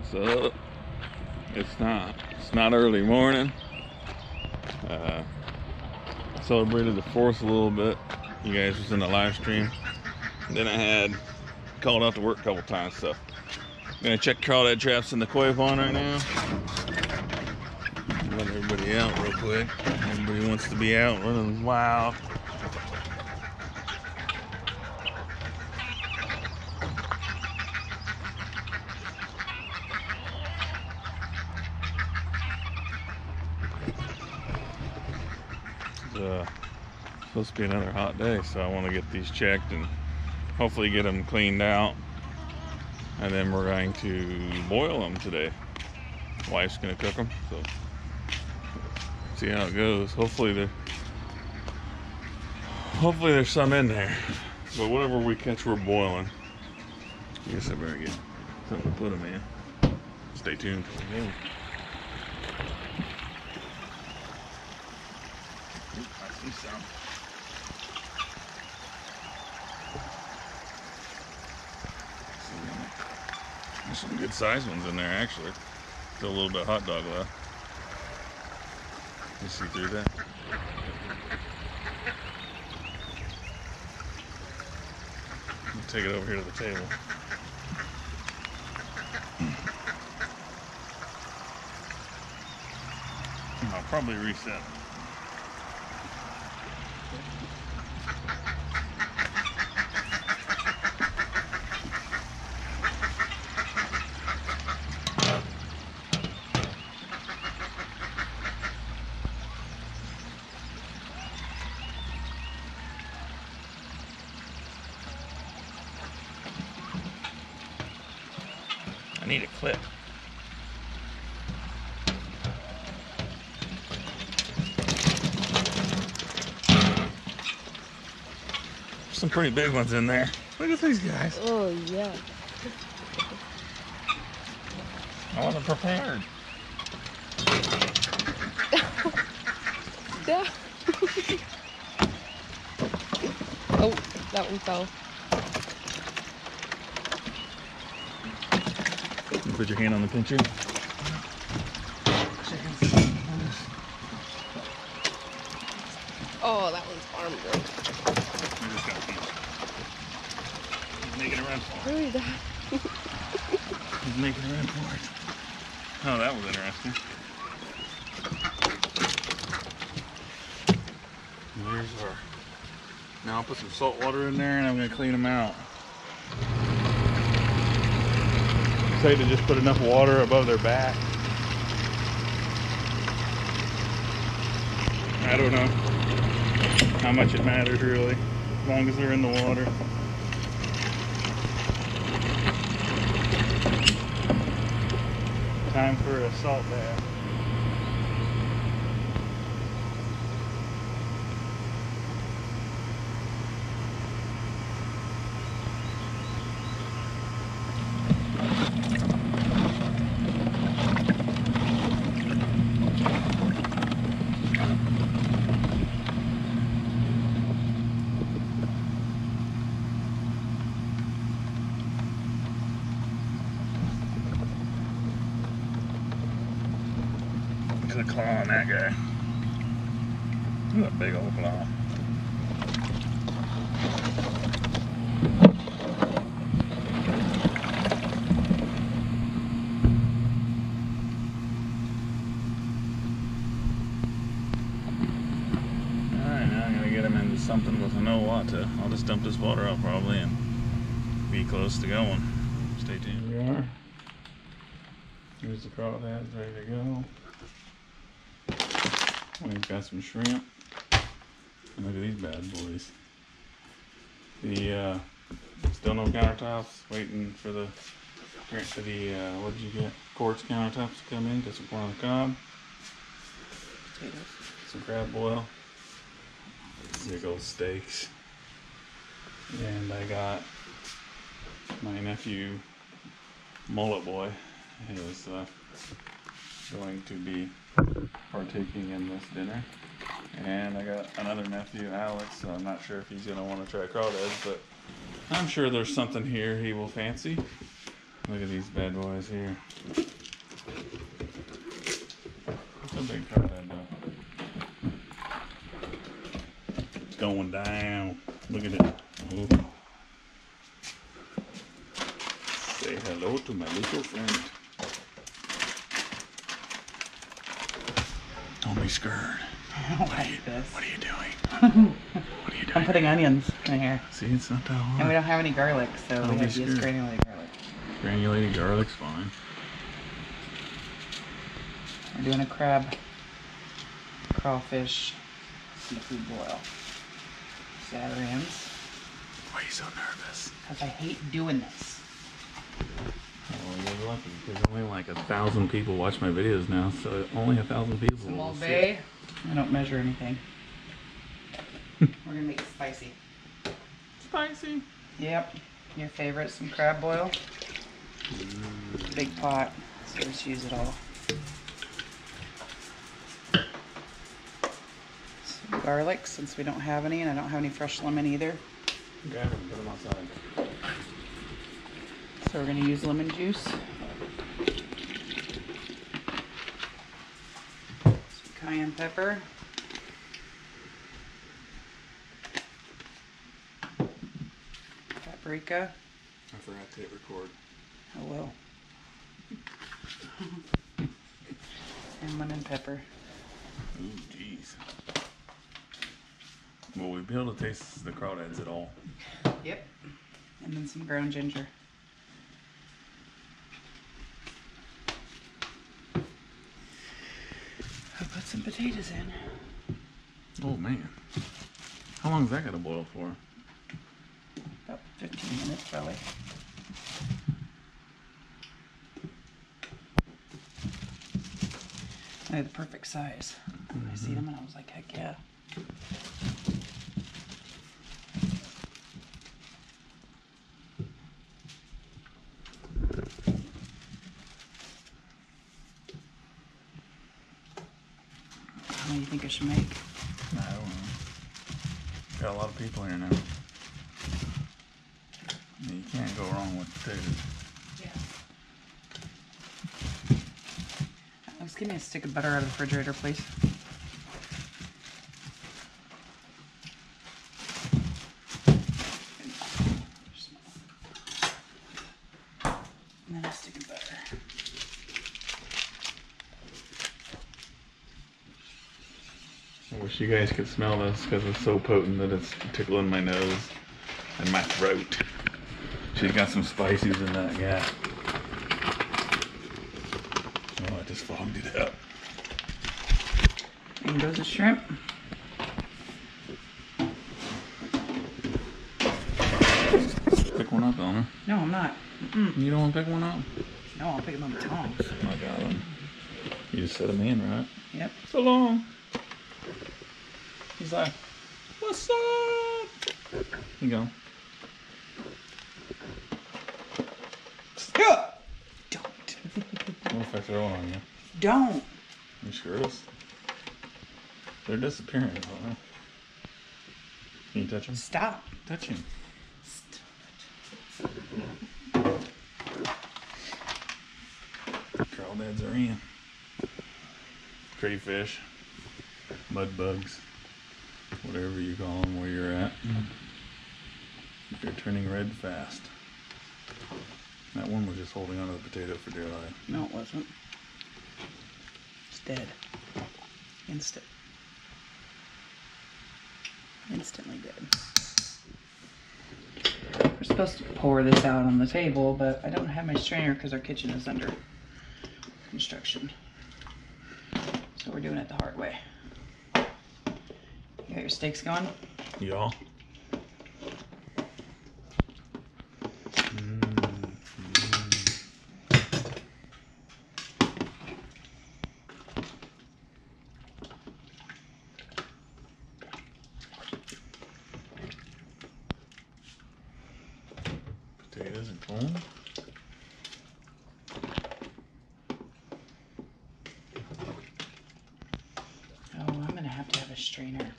What's up? It's not. It's not early morning. Uh, celebrated the fourth a little bit. You guys was in the live stream. Then I had called out to work a couple times, so I'm gonna check crawdad traps in the koi pond right now. Let everybody out real quick. Everybody wants to be out running wild. Uh, supposed to be another hot day, so I want to get these checked and hopefully get them cleaned out. And then we're going to boil them today. Wife's gonna cook them, so see how it goes. Hopefully there, hopefully there's some in there. But whatever we catch, we're boiling. I guess I better get something to put them in. Stay tuned. There's some good sized ones in there actually. Still a little bit hot dog left. You see through that? Take it over here to the table. I'll probably reset. Need a clip. Some pretty big ones in there. Look at these guys. Oh yeah. I wasn't prepared. Yeah. oh, that one fell. Put your hand on the pincher. Oh, that one's arm broke. You just got pinch. He's making a run for it. He's making a run for it. Oh, that was interesting. There's our. Now I'll put some salt water in there and I'm gonna clean them out. Say to just put enough water above their back. I don't know how much it matters really, as long as they're in the water. Time for a salt bath. Claw on that guy. Look at that big old claw. Something with no water. I'll just dump this water out probably and be close to going. Stay tuned. Here we are. Here's the crawdads ready to go. We've got some shrimp. And look at these bad boys. The uh, still no countertops. Waiting for the for the uh, what did you get? Quartz countertops to come in. Get some corn on the cob. Potatoes. Some crab boil. Big old steaks. And I got my nephew Mullet Boy is uh, going to be partaking in this dinner. And I got another nephew, Alex. So I'm not sure if he's going to want to try crawdads, but I'm sure there's something here he will fancy. Look at these bad boys here. It's a big crawdad though. It's going down. Look at it. Ooh. Say hello to my little friend. Don't be scared. Don't like this. What are you doing? What are you I'm putting onions in here. See, it's not that hard. And we don't have any garlic, so Don't we have to use granulated garlic. Granulated garlic's fine. We're doing a crab, crawfish, seafood boil. Saturans. Why are you so nervous? Because I hate doing this. Well, you're lucky because only like a thousand people watch my videos now, so only a thousand people Some will Old see Bay. it. I don't measure anything. We're gonna make it spicy. Spicy. Yep. Your favorite, some crab boil. Mm. Big pot, so let's use it all. Some garlic, since we don't have any, and I don't have any fresh lemon either. Grab them, put them outside. So we're gonna use lemon juice. Some cayenne pepper. Paprika. I forgot to hit record. Oh well. and lemon pepper. Ooh, jeez. Will we be able to taste the crawdads at all? Yep. And then some ground ginger. I'll put some potatoes in. Oh man. How long's that gonna boil for? About 15 minutes probably. They're the perfect size. I mm-hmm. see them and I was like, heck yeah. Many do you think I should make? I don't know. Uh, got a lot of people here now. Yeah, You can't go wrong with potatoes. Alex, give me a stick of butter out of the refrigerator, please. And then a stick of butter. I wish you guys could smell this because it's so potent that it's tickling my nose and my throat. She's got some spices in that, yeah. Oh, I just fogged it up. And goes the shrimp. Pick one up, Elmer. No, I'm not. You don't want to pick one up? No, I'll pick them up with tongs. I got them. You just set them in, right? Yep. So long. He's like, what's up? You go. Don't. What if I throw it on you? Don't. You sure is? They're disappearing, aren't they? Can you touch them? Stop. Touch him. Crawdads are in. Crayfish, mud bugs, whatever you call them where you're at. They're turning red fast. That one was just holding onto the potato for dear life. No, it wasn't. It's dead. Instant. Instantly dead. We're supposed to pour this out on the table, but I don't have my strainer because our kitchen is under construction. So we're doing it the hard way. You got your steaks going? Y'all. Potatoes and corn. Oh, I'm gonna have to have a strainer.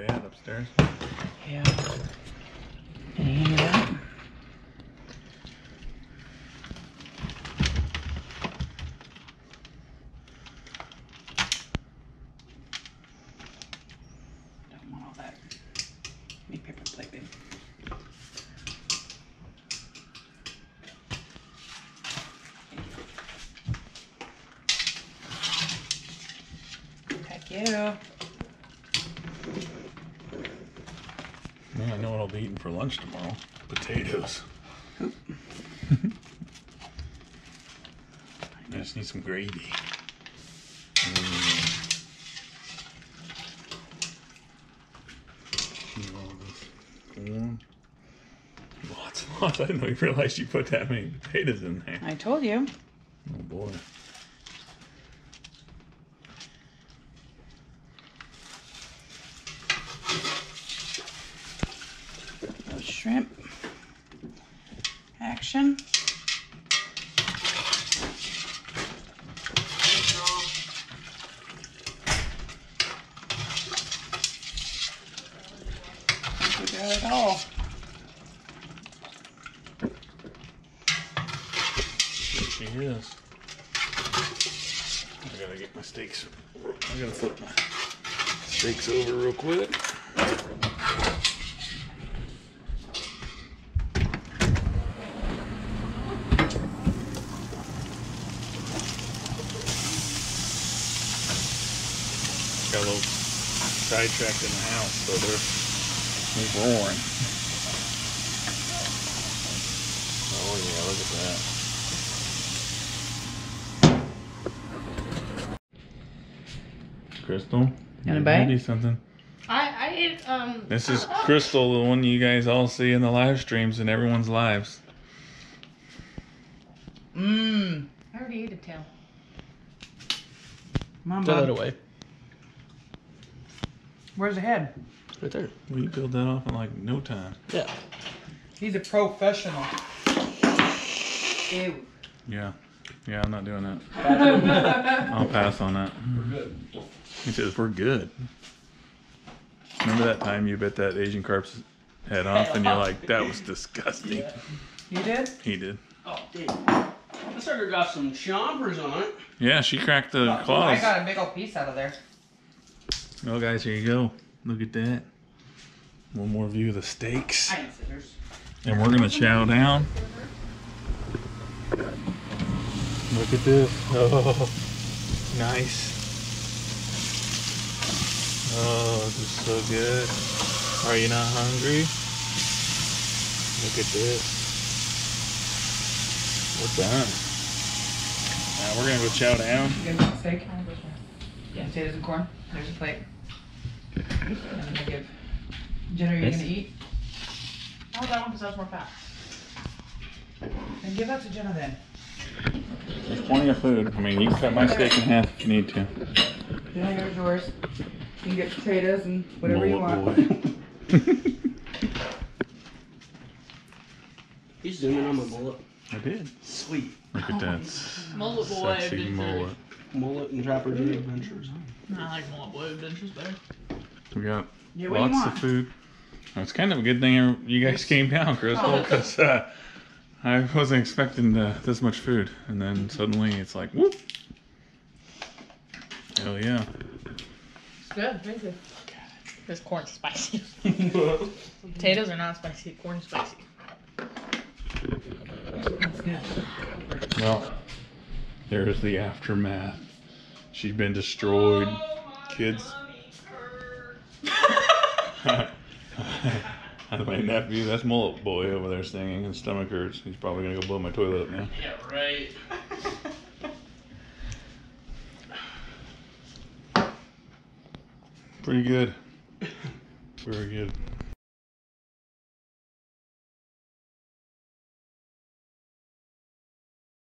Upstairs? Yeah. That? Don't want all that. Need paper plate, babe. Thank you. Yeah, I know what I'll be eating for lunch tomorrow. Potatoes. I just need some gravy. Mm. And all this corn. Lots and lots. I didn't even realize you put that many potatoes in there. I told you. Oh boy. Shrimp. Action. We got it all. She is. I gotta get my steaks. I gotta flip my steaks over real quick. Got a little sidetracked in the house, so they're, they're roaring. Oh yeah, look at that. Crystal? Wanna you bite? Do something. I I ate um. This is Crystal, the one you guys all see in the live streams and everyone's lives. Mmm. I already ate a tail. Come on, Throw that away. Where's the head? Right there. We build that off in like no time. Yeah. He's a professional. Ew. Yeah. Yeah, I'm not doing that. I'll pass on that. We're good. He says, We're good. Remember that time you bit that Asian carp's head off and you're like, That was disgusting. Yeah. You did? He did. Oh, dude. This sucker got some chompers on it. Yeah, she cracked the I claws. I got a big old piece out of there. Oh, guys, here you go. Look at that. One more view of the steaks. I need scissors. And we're gonna chow down. Look at this. Oh, nice. Oh, this is so good. Are you not hungry? Look at this. We're done. Now we're gonna go chow down. You guys want steak? Yeah. Potatoes and corn. There's a plate. And I'm gonna give. Jenna, are you Yes. gonna eat? Oh, that one because that's more fat. Then give that to Jenna then. There's plenty of food. I mean, you can cut my steak in half if you need to. Jenna, there's yours. You can get potatoes and whatever you Mullet want. boy. He's zooming on my mullet. I did. Sweet. Look at that Mullet boy sexy adventures. mullet. Mullet and Trapper J Adventures. I like mullet boy adventures better. We got Yeah, what do you lots of food. Well, It's kind of a good thing you guys came down, Crystal, because uh, I wasn't expecting uh, this much food, and then suddenly it's like, whoop! Hell yeah! It's good. Thank you. This corn's spicy. Potatoes are not spicy. Corn's spicy. Well, there's the aftermath. She's been destroyed. Kids. my nephew, that's Mullet Boy over there singing. His stomach hurts. He's probably gonna go blow my toilet up now. Yeah, right. Pretty good. Very good.